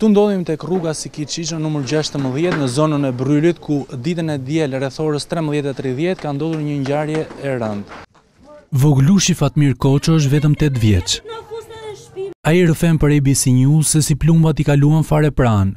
Këtu ndodhim tek rruga Siri Kodra numër gjashtëmbëdhjetë në zonën e Brylit ku ditën e diel rreth orës trembëdhjetë e tridhjetë ka ndodhur një ngjarje e rëndë. Vogëlushi Fatmir Koço është vetëm tetë vjeç. Ai rrëfen për ABC News se si plumbat i kaluan fare pranë.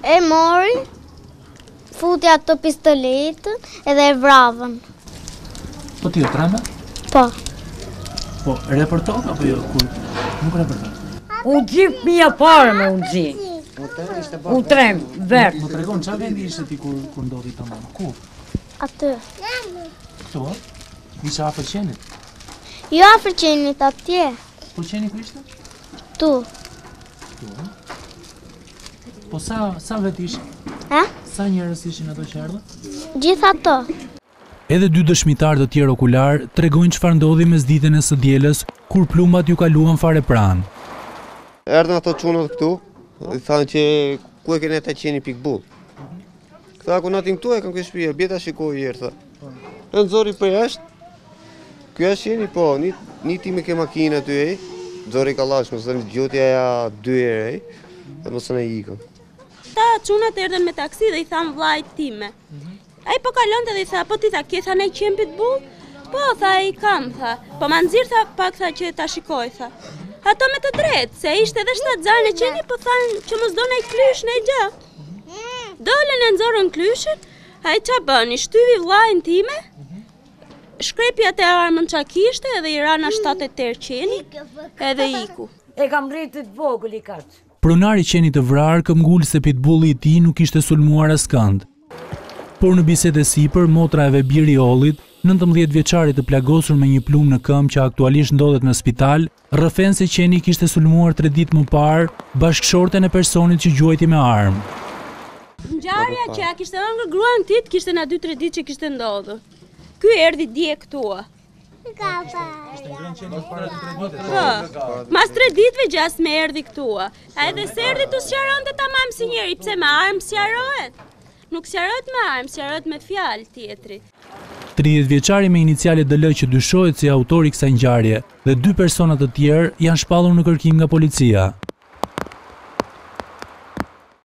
E mori, futi atë pistoletën edhe e vravën. Po ti u trembe? Po. Po, reporton apo jo? Kur nuk reporton? U gjip mi e parë me u gjip. U trembe, vërtet. Më tregon, ça vendi ishe ti kur, kur ndodhi të mamë? Ku? Atje. Këtu? Ishe afër qenit? Jo afër qenit atje. Po qeni ku ishte? Tu. Tu, Po sa sa vet ishin? Ë? Sa njerëz ishin ato që erdhën? Gjithë ato. Edhe dy dëshmitarë të tjerë okular tregojnë çfarë ndodhi mesditën e së dielës kur plumbat iu kaluan fare pranë. Erdhën ato çunat këtu, i thanë që ku e keni atë qenin pitbull. Këta kunatin këtu e kanë ke shpia, bjere ta shikoj njëherë, E nxori për jashtë, kjo është qeni po, hyni ke makina aty e, nxori kallash, m'së dhe gjuajti ja dy herë, edhe m'së ikën. Ata çunat erdhën me taksi dhe i thanë vllait tim. Mhm. Ai po kalonte dhe i tha, po ti tha, ke tha një qen pitbull? Po, tha e kam, tha. Po ma nxirr tha, pak tha që ta shikoj, tha. Ato me të drejtë, se ishte dhe shtatzënë qeni, po thanë që mos do ndonjë klysh ndonjë gjë. Mhm. Dolën e nxorën klyshin, Ai ça bëni, shtyvi vllain tim, mhm. shkrepi atë armën ça kishte edhe i ra nja 7-8 herë qenit edhe iku. E kam rritit të vogël kaq. Pronari i qenit të vrarë këmbëngul se pitbulli i tij nuk kishte sulmuar askënd. Por në bisedë e sipër, motra e Vebi Ri Ollit, 19 vjeqarit të plagosur me një plumb në këmbë që aktualisht ndodhet në spital, rrëfen se qeni kishte sulmuar tre ditë më parë bashkëshorten e personit që gjuajti me armë. Ngjarja që ia kishte hëngër gruan këtij kishte nja dy-tre ditë që kishte ndodhur. Ky erdhi dje këtu. Gaba. Mas tre ditëve gjasme erdhi këtu. A edhe se erdhi të sqaronte tamam si njeri, pse me armë sqarohet? Nuk sqarohet me armë, sqarohet me fjalë, tjetrit. Tridhjetë vjeçari me inicialet DL që dyshohet si autor i kësaj ngjarje dhe dy persona të tjerë janë shpallur në kërkim nga policia.